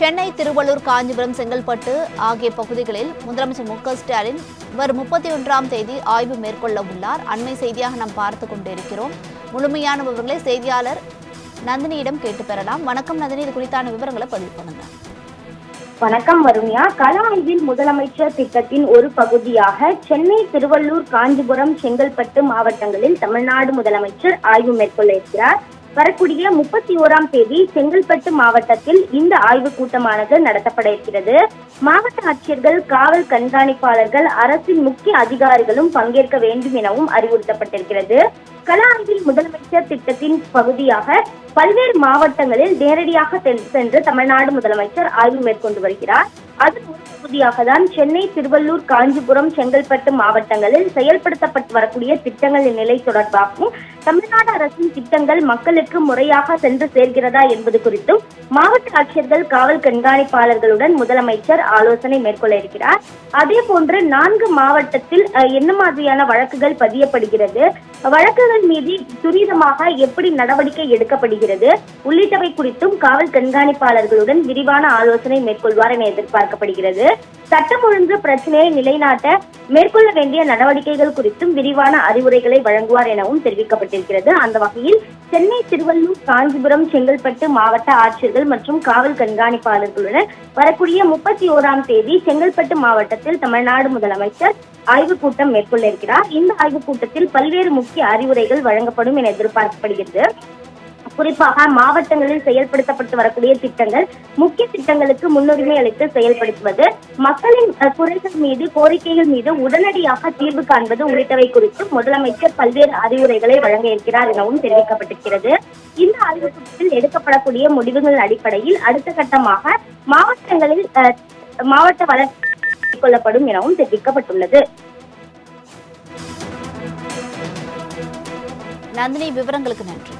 சென்னை திருவள்ளூர் காஞ்சிபுரம் செங்கல்பட்டு ஆகிய பகுதிகளில் முதலமைச்சர் மு க ஸ்டாலின் வரும் முப்பத்தி ஒன்றாம் தேதி ஆய்வு மேற்கொள்ள உள்ளார். அண்மை செய்தியாக நாம் பார்த்து கொண்டிருக்கிறோம். முழுமையான விவரங்களை செய்தியாளர் நந்தினியிடம் கேட்டு பெறலாம். வணக்கம் நந்தினி இது குறித்தான விவரங்களை பதிவு பண்ணுங்க. வணக்கம் வருண்யா. கள ஆய்வில் முதலமைச்சர் திட்டத்தின் ஒரு பகுதியாக சென்னை திருவள்ளூர் காஞ்சிபுரம் செங்கல்பட்டு மாவட்டங்களில் தமிழ்நாடு முதலமைச்சர் ஆய்வு மேற்கொள்ள இருக்கிறார். வரக்கூடிய முப்பத்தி ஓராம் தேதி செங்கல்பட்டு மாவட்டத்தில் இந்த ஆய்வுக் கூட்டமானது நடத்தப்பட இருக்கிறது. மாவட்ட ஆட்சியர்கள் காவல் கண்காணிப்பாளர்கள் அரசின் முக்கிய அதிகாரிகளும் பங்கேற்க வேண்டும் எனவும் அறிவுறுத்தப்பட்டிருக்கிறது. கள ஆய்வில் முதலமைச்சர் திட்டத்தின் பகுதியாக பல்வேறு மாவட்டங்களில் நேரடியாக சென்று தமிழ்நாடு முதலமைச்சர் ஆய்வு மேற்கொண்டு வருகிறார். அதன் ஒரு பகுதியாக தான் சென்னை திருவள்ளூர் காஞ்சிபுரம் செங்கல்பட்டு மாவட்டங்களில் செயல்படுத்தப்பட்டு வரக்கூடிய திட்டங்களின் நிலை தொடர்பாகவும் தமிழ்நாடு அரசின் திட்டங்கள் மக்களுக்கு முறையாக சென்று சேர்கிறதா என்பது குறித்தும் மாவட்ட ஆட்சியர்கள் காவல் கண்காணிப்பாளர்களுடன் முதலமைச்சர் ஆலோசனை மேற்கொள்ள இருக்கிறார். அதே போன்று நான்கு மாவட்டத்தில் அஹ், என்ன மாதிரியான வழக்குகள் பதியப்படுகிறது? வழக்குகள் மீது துரிதமாக எப்படி நடவடிக்கை எடுக்கப்படுகிறது? உள்ளிட்டவை குறித்தும் காவல் கண்காணிப்பாளர்களுடன் விரிவான ஆலோசனை மேற்கொள்வார் என எதிர்பார்க்கப்படுகிறது. சட்டம் ஒழுங்கு பிரச்சனையை நிலைநாட்ட மேற்கொள்ள வேண்டிய நடவடிக்கைகள் குறித்தும் விரிவான அறிவுரைகளை வழங்குவார் எனவும் தெரிவிக்கப்பட்டிருக்கிறது. அந்த வகையில் சென்னை திருவள்ளூர் காஞ்சிபுரம் செங்கல்பட்டு மாவட்ட ஆட்சியர்கள் மற்றும் காவல் கண்காணிப்பாளர்களுடன் வரக்கூடிய முப்பத்தி ஓராம் தேதி செங்கல்பட்டு மாவட்டத்தில் தமிழ்நாடு முதலமைச்சர் ஆய்வுக் கூட்டம் மேற்கொள்ள இருக்கிறார். இந்த ஆய்வுக் கூட்டத்தில் பல்வேறு முக்கிய அறிவுரைகள் வழங்கப்படும் என எதிர்பார்க்கப்படுகிறது. குறிப்பாக மாவட்டங்களில் செயல்படுத்தப்பட்டு வரக்கூடிய திட்டங்கள் முக்கிய திட்டங்களுக்கு முன்னுரிமை அளித்து செயல்படுத்துவது மக்களின் குறைகள் மீது கோரிக்கைகள் மீது உடனடியாக தீர்வு காண்பது உள்ளிட்டவை குறித்து முதலமைச்சர் பல்வேறு அறிவுரைகளை வழங்க இருக்கிறார் எனவும் தெரிவிக்கப்பட்டிருக்கிறது. இந்த ஆய்வு கூட்டத்தில் எடுக்கப்படக்கூடிய முடிவுகள் அடிப்படையில் அடுத்த கட்டமாக மாவட்டங்களில் மாவட்ட வளர்ச்சி மேற்கொள்ளப்படும் எனவும் தெரிவிக்கப்பட்டுள்ளது. நந்தினி விவரங்களுக்கு நன்றி.